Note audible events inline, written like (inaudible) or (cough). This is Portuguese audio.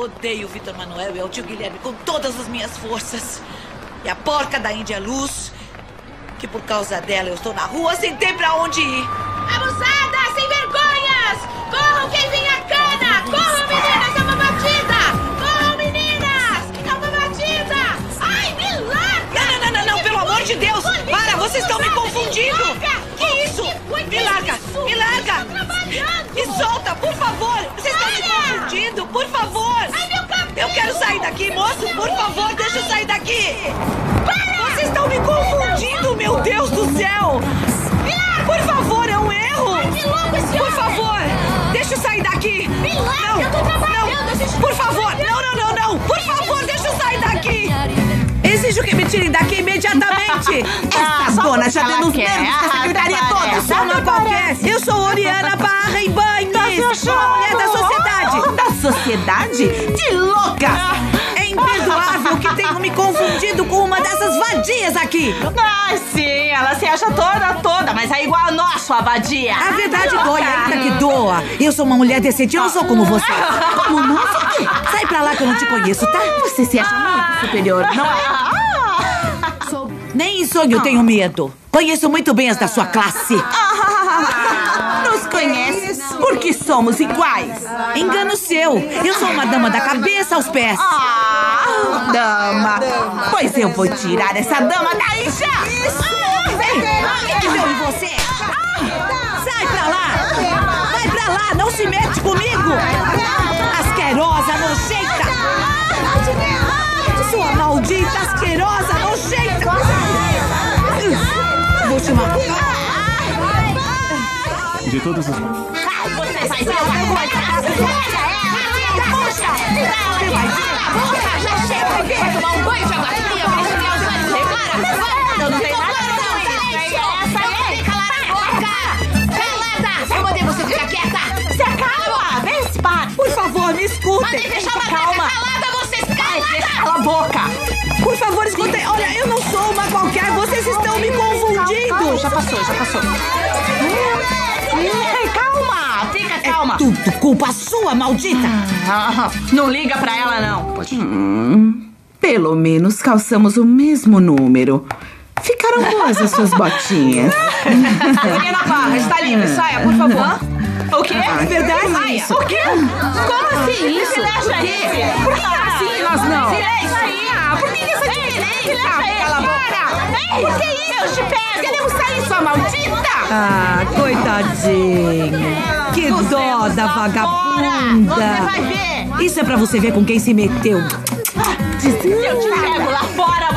Odeio o Vitor Manuel e o tio Guilherme com todas as minhas forças. E a porca da Índia Luz, que por causa dela eu estou na rua sem ter pra onde ir. Abusada, sem vergonhas! Corram quem vem a cana! Corram, meninas, é uma batida! Corram, meninas! É uma batida! Ai, me larga! Não, não, não, não, pelo amor de Deus! Para, vocês estão me confundindo! Que isso? Me larga! Me larga! Me solta, por favor! Vocês estão me confundindo, por favor! Eu quero sair daqui, moço! Por favor, deixa eu sair daqui! Vocês estão me confundindo, meu Deus do céu! Por favor, é um erro! Por favor, deixa eu sair daqui! Não, não, por favor! Não, não, não, não! Por favor, deixa eu sair daqui! Exijo que me tirem daqui imediatamente! (laughs) Essa só dona porque já tem nos nervos dessa Ah, gritaria até toda! Sou uma até qualquer! Eu sou Oriana Barra em Banhes! Sou Da sociedade? De louca! É imperdoável que tenham me confundido com uma dessas vadias aqui! Ah, sim, ela se acha toda, toda, mas é igual a nós, sua vadia. A verdade dói, ainda que doa. Eu sou uma mulher decente, eu não sou como você. Como (laughs) não? Sai pra lá que eu não te conheço, tá? Você se acha muito superior, não é? Nem em sonho eu tenho medo. Conheço muito bem as da sua classe. Ah, conhece porque somos iguais. Engano seu. Eu sou uma dama da cabeça aos pés. Ah, dama. Pois eu vou tirar essa dama daí já. Isso. O que deu em você? Sai pra lá! Vai pra lá! Não se mete comigo! Asquerosa, nojenta! Sua maldita asquerosa, nojenta! Vou te matar! De todas as. Você vai ver uma coisa. Puxa, Você vai ver. Já chega! Vai tomar um banho de água fria pra esfriar os olhos, declara! Eu não tenho nada a ver com isso. Silêncio! Essa é. Cala a boca! Calada! Eu mandei você ficar quieta! Se acalma. Vê se para. Por favor, me escutem! Mandei fechar uma Calma. boca calada, vocês calada! Cala a boca. Por favor, escutem! Olha, eu não sou uma qualquer, vocês estão me confundindo! Já passou, já passou. Calma. Tudo culpa sua, maldita! Ah, não liga pra ela, não. Hum, pelo menos calçamos o mesmo número. Ficaram boas as suas botinhas. (laughs) Menina Barra, está livre. Saia, por favor. O quê? É verdade Saia. isso? O quê? Como assim isso? Silêncio aí. Por que assim nós não? Silêncio. Ah, por que essa diferença? Cala a boca. Ei, por que isso? Eu te pego. Ah, coitadinha! Que dó da Você vagabunda! Isso é pra você ver com quem se meteu! Eu te pego lá fora,